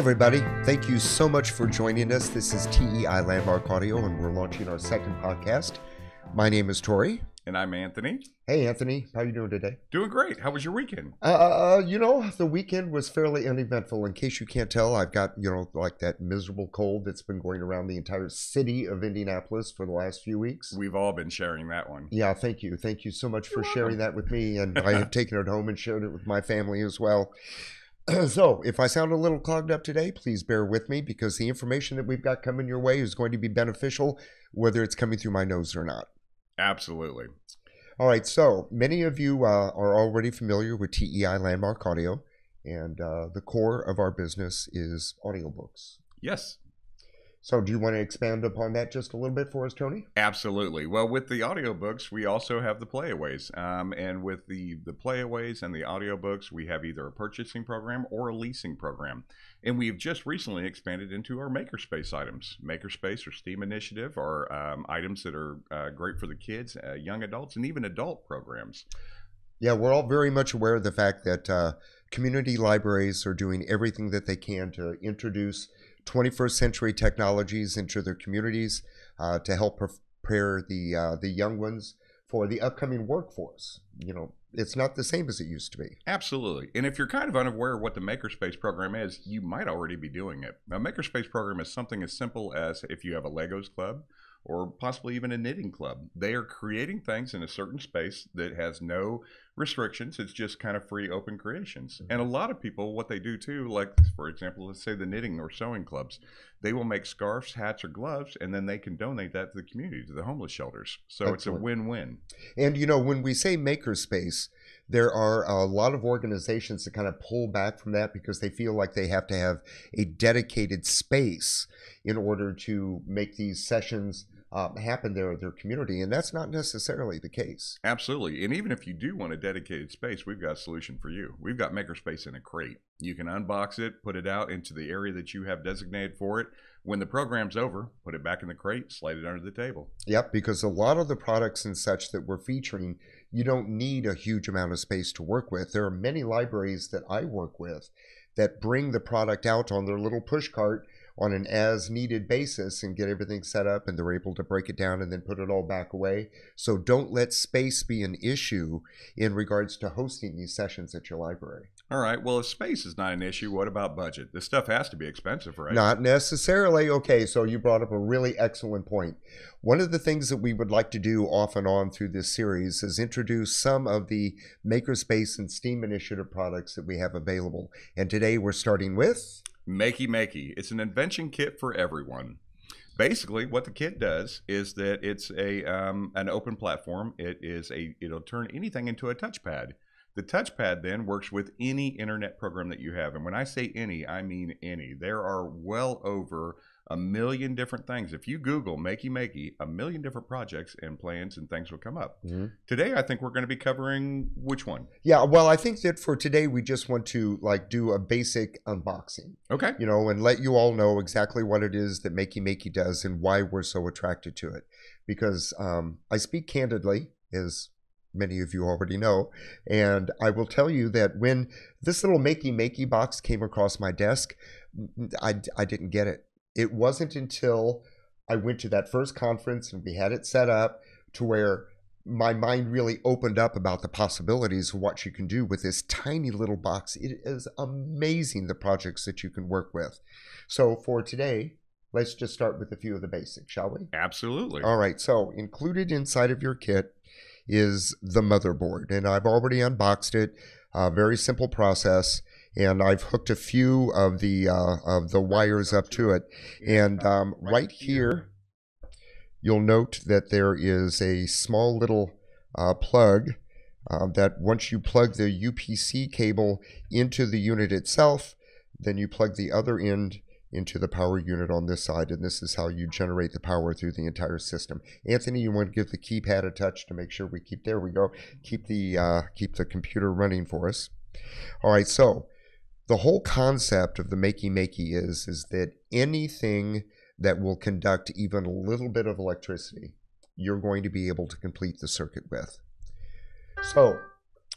everybody. Thank you so much for joining us. This is TEI Landmark Audio, and we're launching our second podcast. My name is Tori. And I'm Anthony. Hey, Anthony. How you doing today? Doing great. How was your weekend? Uh, you know, the weekend was fairly uneventful. In case you can't tell, I've got, you know, like that miserable cold that's been going around the entire city of Indianapolis for the last few weeks. We've all been sharing that one. Yeah, thank you. Thank you so much for You're sharing welcome. that with me. And I have taken it home and shared it with my family as well. so, if I sound a little clogged up today, please bear with me because the information that we've got coming your way is going to be beneficial, whether it's coming through my nose or not. Absolutely. All right, so many of you uh, are already familiar with TEI Landmark Audio, and uh, the core of our business is audiobooks. Yes, So, do you want to expand upon that just a little bit for us, Tony? absolutely. Well, with the audiobooks, we also have the playaways. Um, and with the, the playaways and the audiobooks, we have either a purchasing program or a leasing program. And we've just recently expanded into our Makerspace items. Makerspace or STEAM Initiative are um, items that are uh, great for the kids, uh, young adults, and even adult programs. Yeah, we're all very much aware of the fact that uh, community libraries are doing everything that they can to introduce 21st century technologies into their communities uh, to help prepare the uh, the young ones for the upcoming workforce. You know, it's not the same as it used to be. Absolutely. And if you're kind of unaware of what the Makerspace program is, you might already be doing it. A Makerspace program is something as simple as if you have a Legos club or possibly even a knitting club. They are creating things in a certain space that has no restrictions. It's just kind of free, open creations. Mm-hmm. And a lot of people, what they do too, like for example, let's say the knitting or sewing clubs, they will make scarves, hats, or gloves, and then they can donate that to the community, to the homeless shelters. So it's a win-win. And you know, when we say makerspace, there are a lot of organizations that kind of pull back from that because they feel like they have to have a dedicated space in order to make these sessions um, happen there in their community, and that's not necessarily the case. Absolutely. And even if you do want a dedicated space, we've got a solution for you. We've got Makerspace in a crate. You can unbox it, put it out into the area that you have designated for it. When the program's over, put it back in the crate, slide it under the table. Yep, because a lot of the products and such that we're featuring, you don't need a huge amount of space to work with. There are many libraries that I work with that bring the product out on their little push cart on an as needed basis and get everything set up and they're able to break it down and then put it all back away. So don't let space be an issue in regards to hosting these sessions at your library. All right. Well, if space is not an issue, what about budget? This stuff has to be expensive, right? Not necessarily. Okay, so you brought up a really excellent point. One of the things that we would like to do off and on through this series is introduce some of the Makerspace and STEAM Initiative products that we have available. And today we're starting with. Makey Makey. It's an invention kit for everyone. Basically, what the kit does is that it's a um, an open platform. It is a it'll turn anything into a touchpad. The touchpad then works with any internet program that you have, and when I say any, I mean any. There are well over a million different things. If you Google Makey Makey, a million different projects and plans and things will come up. Today, I think we're going to be covering which one? Yeah, well, I think that for today we just want to like do a basic unboxing, Okay. you know, and let you all know exactly what it is that Makey Makey does and why we're so attracted to it. Because um, I speak candidly, as many of you already know, and I will tell you that when this little Makey Makey box came across my desk, I, I didn't get it. It wasn't until I went to that first conference and we had it set up to where my mind really opened up about the possibilities of what you can do with this tiny little box. It is amazing the projects that you can work with. So for today, let's just start with a few of the basics, shall we? Absolutely. All right. So included inside of your kit is the motherboard, and I've already unboxed it. A very simple process, and I've hooked a few of the uh, of the wires up to it. And um, right here, you'll note that there is a small little uh, plug uh, that once you plug the UPC cable into the unit itself, then you plug the other end into the power unit on this side, and this is how you generate the power through the entire system. Anthony, you want to give the keypad a touch to make sure we keep there we go, keep the uh, keep the computer running for us. All right, so the whole concept of the makey makey is is that anything that will conduct even a little bit of electricity, you're going to be able to complete the circuit with. So,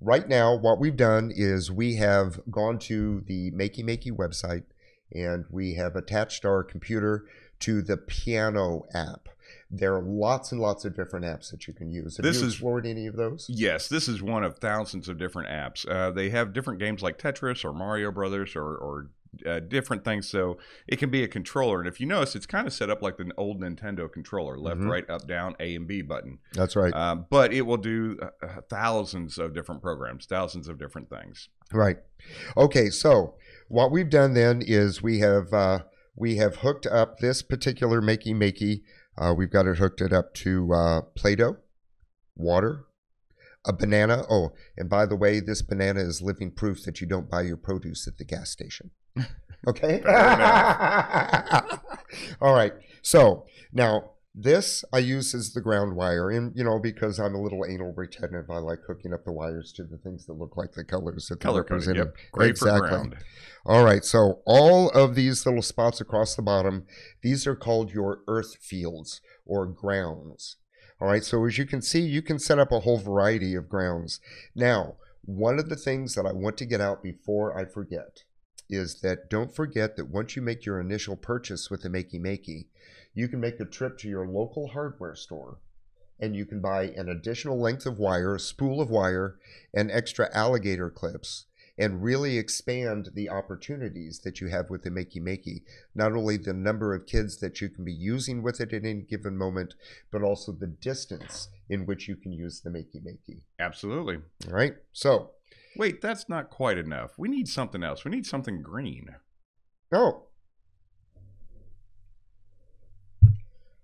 right now, what we've done is we have gone to the Makey Makey website and we have attached our computer to the piano app. There are lots and lots of different apps that you can use. Have This you is- explored any of those? Yes, this is one of thousands of different apps. Uh, they have different games like Tetris or Mario Brothers or, or uh, different things. So it can be a controller. And if you notice, it's kind of set up like the old Nintendo controller left, Mhm. right, up, down, A and B button. That's right. Um, but it will do uh, uh, thousands of different programs, thousands of different things. Right. Okay. So what we've done then is we have uh, we have hooked up this particular makey makey. Uh, we've got it hooked it up to uh, Play-Doh, water, a banana. Oh, and by the way, this banana is living proof that you don't buy your produce at the gas station. Okay. All right. So now this I use as the ground wire, and you know because I'm a little anal retentive, I like hooking up the wires to the things that look like the colors that Color they're represented. Yep. Great Exactly. for ground. All right, so all of these little spots across the bottom, these are called your earth fields or grounds. All right, so as you can see, you can set up a whole variety of grounds. Now, one of the things that I want to get out before I forget is that don't forget that once you make your initial purchase with the Makey Makey, you can make a trip to your local hardware store and you can buy an additional length of wire, a spool of wire, and extra alligator clips and really expand the opportunities that you have with the Makey Makey. Not only the number of kids that you can be using with it at any given moment, but also the distance in which you can use the Makey Makey. Absolutely. All right. So, Wait, that's not quite enough. We need something else. We need something green. oh.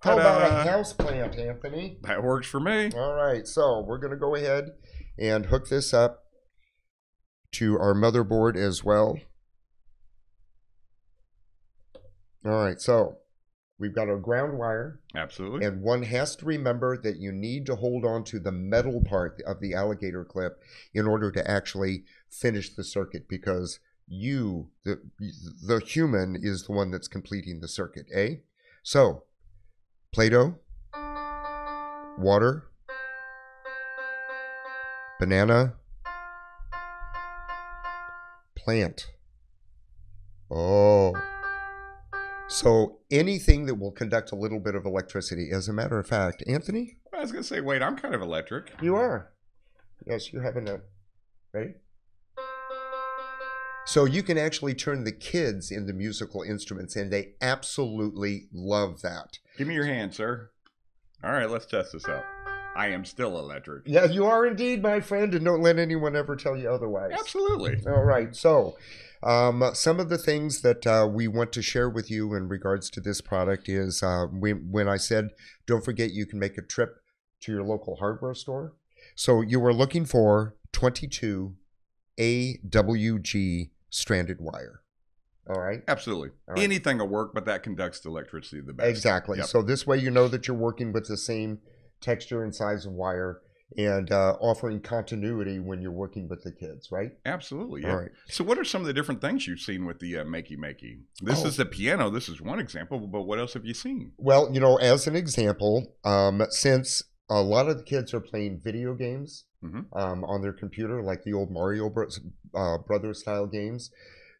How about a house plant, Anthony? That works for me. All right, so we're going to go ahead and hook this up to our motherboard as well. All right, so we've got our ground wire, Absolutely. and one has to remember that you need to hold on to the metal part of the alligator clip in order to actually finish the circuit because you, the, the human, is the one that's completing the circuit, eh? So, Play Doh, water, banana, plant. Oh. So anything that will conduct a little bit of electricity. As a matter of fact, Anthony, I was going to say, wait, I'm kind of electric. you are. Yes, you have a note. Ready? So you can actually turn the kids into musical instruments, and they absolutely love that. Give me your hand, sir. All right, let's test this out. I am still electric. Yeah, you are indeed, my friend, and don't let anyone ever tell you otherwise. Absolutely. All right. So, um, some of the things that uh, we want to share with you in regards to this product is uh, we, when I said, don't forget you can make a trip to your local hardware store. So, you were looking for 22 AWG stranded wire. All right. Absolutely. All right. Anything will work, but that conducts the electricity the best. Exactly. Yep. So, this way you know that you're working with the same texture and size of wire and uh, offering continuity when you're working with the kids, right? Absolutely. Yeah. All right. So, what are some of the different things you've seen with the uh, Makey Makey? This Oh. is the piano. This is one example, but what else have you seen? Well, you know, as an example, um, since a lot of the kids are playing video games Mhm. um, on their computer, like the old Mario Bros. Uh, Brothers style games,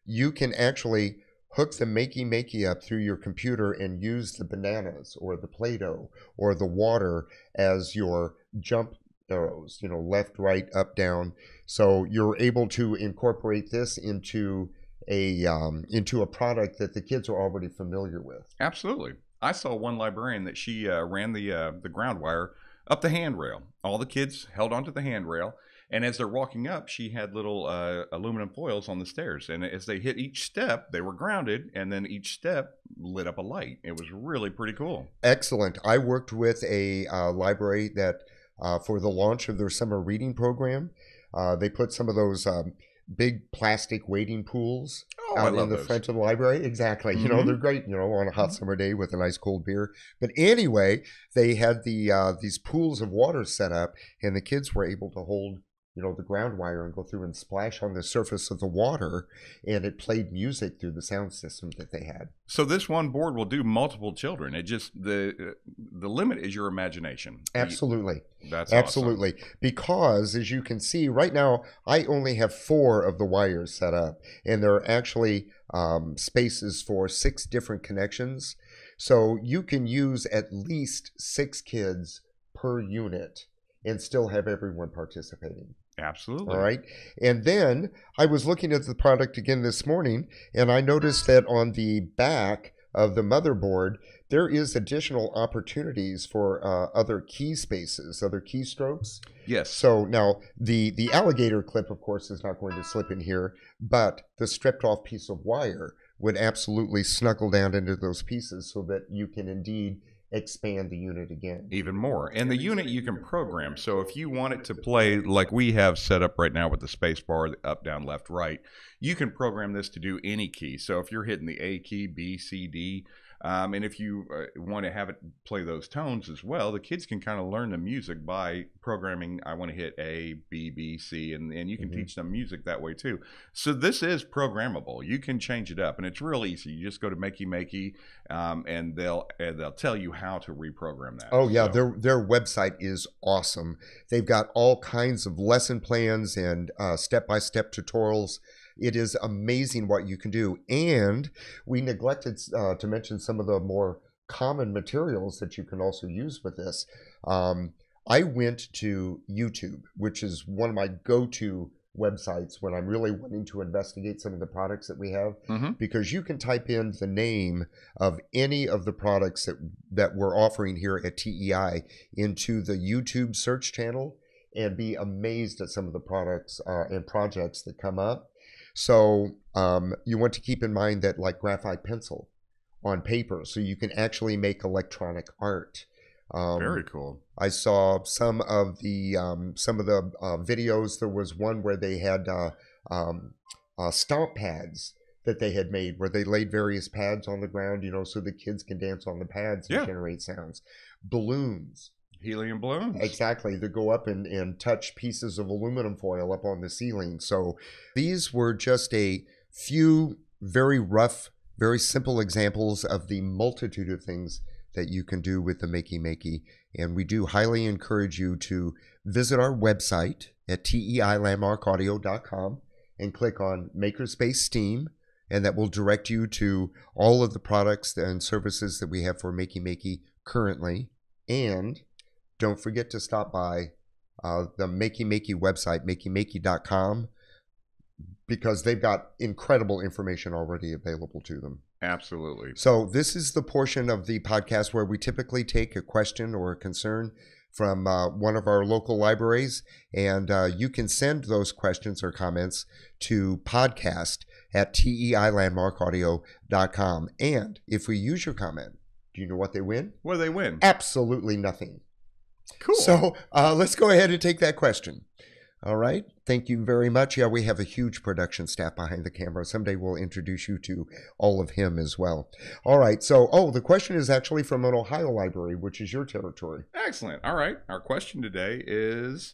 you can actually hook the Makey Makey up through your computer and use the bananas or the Play Doh or the water as your jump arrows, you know, left, right, up, down. So you're able to incorporate this into a um, into a product that the kids are already familiar with. Absolutely. I saw one librarian that she uh, ran the uh, the ground wire up the handrail. All the kids held onto the handrail, and as they're walking up, she had little uh, aluminum foils on the stairs. And as they hit each step, they were grounded, and then each step lit up a light. It was really pretty cool. Excellent. I worked with a uh, library that, uh, for the launch of their summer reading program, uh, they put some of those um, big plastic wading pools Oh, out in the those. front of the library. Exactly. You know, Mhm. they're great, you know, on a hot Mhm. summer day with a nice cold beer. But anyway, they had the uh, these pools of water set up, and the kids were able to hold you know, the ground wire and go through and splash on the surface of the water, and it played music through the sound system that they had. So this one board will do multiple children. It just the the limit is your imagination. Absolutely. That's Absolutely. awesome. Because as you can see right now, I only have four of the wires set up, and there are actually um, spaces for six different connections. So you can use at least six kids per unit and still have everyone participating. Absolutely. All right. And then I was looking at the product again this morning, and I noticed that on the back of the motherboard, there is additional opportunities for uh, other key spaces, other keystrokes. Yes. So now the the alligator clip, of course, is not going to slip in here, but the stripped off piece of wire would absolutely snuggle down into those pieces so that you can indeed expand the unit again. even more. And the unit you can program. So if you want it to play like we have set up right now with the space bar, the up, down, left, right, you can program this to do any key. So if you're hitting the A key, B, C, D, um, and if you uh, want to have it play those tones as well, the kids can kind of learn the music by programming. I want to hit A, B, B, C, and, and you can Mhm. teach them music that way too. So this is programmable. You can change it up, and it's real easy. You just go to Makey Makey, um, and they'll and they'll tell you how to reprogram that. Oh yeah, So- their their website is awesome. They've got all kinds of lesson plans and step by step tutorials. It is amazing what you can do. And we neglected uh, to mention some of the more common materials that you can also use with this. Um, I went to YouTube, which is one of my go to websites when I'm really wanting to investigate some of the products that we have Mhm. because you can type in the name of any of the products that that we're offering here at TEI into the YouTube search channel and be amazed at some of the products uh, and projects that come up. So um, you want to keep in mind that like graphite pencil on paper, so you can actually make electronic art. Um, Very cool. I saw some of the um, some of the uh, videos. There was one where they had uh, um, uh, stomp pads that they had made, where they laid various pads on the ground, you know, so the kids can dance on the pads and Yeah. generate sounds. Balloons, Helium balloons. exactly. They go up and, and touch pieces of aluminum foil up on the ceiling. So these were just a few very rough, very simple examples of the multitude of things that you can do with the Makey Makey. And we do highly encourage you to visit our website at teilandmarkaudio.com and click on Makerspace Steam. And that will direct you to all of the products and services that we have for Makey Makey currently. And don't forget to stop by uh, the Makey Makey website, makeymakey.com, because they've got incredible information already available to them. Absolutely. So, this is the portion of the podcast where we typically take a question or a concern from uh, one of our local libraries, and uh, you can send those questions or comments to podcast at teilandmarkaudio.com. And if we use your comment, do you know what they win? What do they win? Absolutely nothing. Cool. So uh, let's go ahead and take that question. All right. Thank you very much. Yeah, we have a huge production staff behind the camera. Someday we'll introduce you to all of him as well. All right. So, oh, the question is actually from an Ohio library, which is your territory. Excellent. All right. Our question today is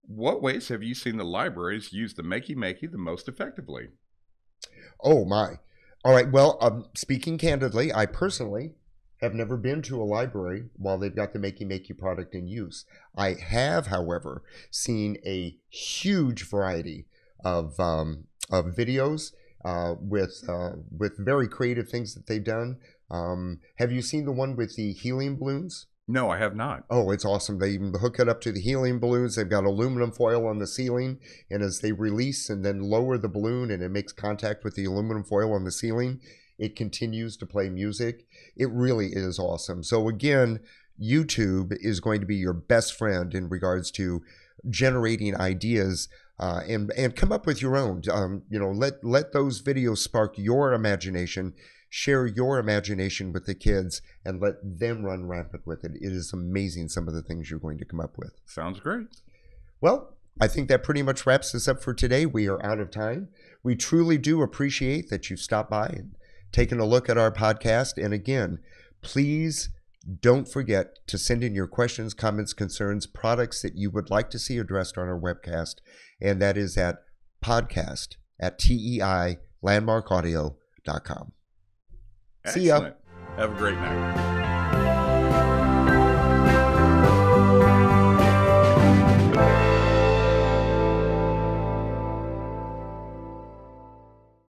What ways have you seen the libraries use the Makey Makey the most effectively? Oh, my. All right. Well, um, speaking candidly, I personally have never been to a library while they've got the Makey Makey product in use. I have, however, seen a huge variety of, um, of videos uh, with, uh, with very creative things that they've done. Um, have you seen the one with the helium balloons? No, I have not. Oh, it's awesome. They even hook it up to the helium balloons. They've got aluminum foil on the ceiling. And as they release and then lower the balloon and it makes contact with the aluminum foil on the ceiling, it continues to play music. It really is awesome. So, again, YouTube is going to be your best friend in regards to generating ideas uh, and and come up with your own. Um, you know, let let those videos spark your imagination. Share your imagination with the kids and let them run rampant with it. It is amazing some of the things you're going to come up with. Sounds great. Well, I think that pretty much wraps us up for today. We are out of time. We truly do appreciate that you've stopped by and taken a look at our podcast. And again, please Don't forget to send in your questions, comments, concerns, products that you would like to see addressed on our webcast, and that is at podcast at teilandmarkaudio.com. Excellent. See ya. Have a great night.